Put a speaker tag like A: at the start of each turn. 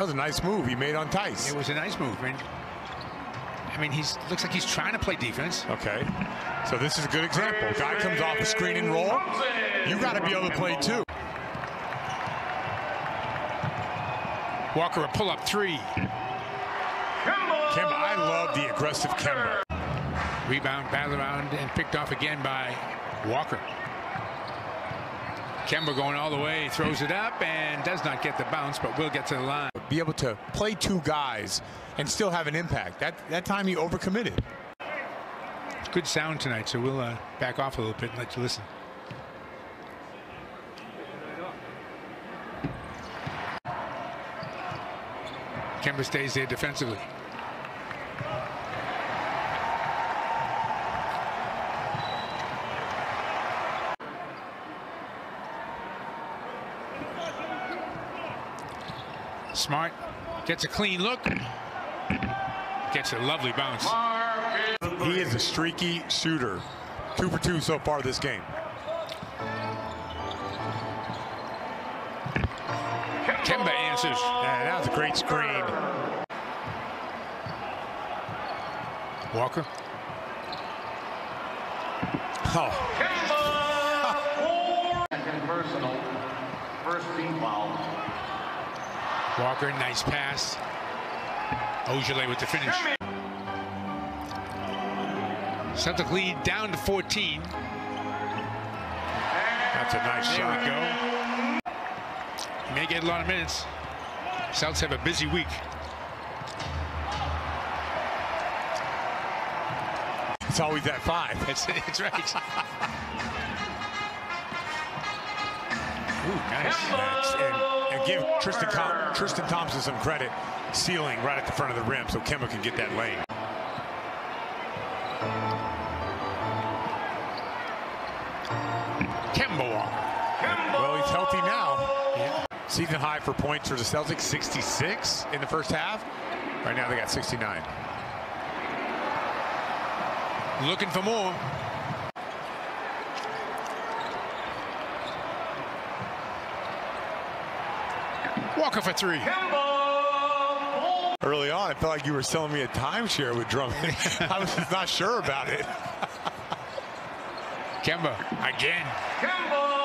A: That was a nice move he made on Tice.
B: It was a nice move. I mean, I mean, he's looks like he's trying to play defense.
A: Okay, so this is a good example. Guy comes off a screen and roll. You got to be able to play too.
B: Walker a pull-up three.
A: Kemba, I love the aggressive Kemba.
B: Rebound, battle around, and picked off again by Walker. Kemba going all the way, throws it up, and does not get the bounce, but will get to the line.
A: Be able to play two guys and still have an impact. That that time he overcommitted.
B: Good sound tonight, so we'll uh, back off a little bit and let you listen. Kemba stays there defensively. Smart gets a clean look. Gets a lovely bounce.
A: He is a streaky shooter. Two for two so far this game.
B: Kemba answers.
A: Yeah, that was a great screen.
B: Walker.
A: Oh,
C: Second personal. First team foul.
B: Walker, nice pass. Ojeleye with the finish. Celtic lead down to 14.
A: that's a nice
B: There
A: shot.
B: go. May get a lot of minutes. Celtics have a busy week.
A: It's always that five.
B: That's, that's right. Ooh, nice.
A: And, and give Tristan, Com- Tristan Thompson some credit, sealing right at the front of the rim so Kemba can get that lane.
B: Kemba.
A: Well, he's healthy now. Season high for points for the Celtics, 66 in the first half. Right now they got 69.
B: Looking for more. Walker for three.
A: Early on, I felt like you were selling me a timeshare with Drummond. I was just not sure about it.
B: Kemba again.
C: Kemba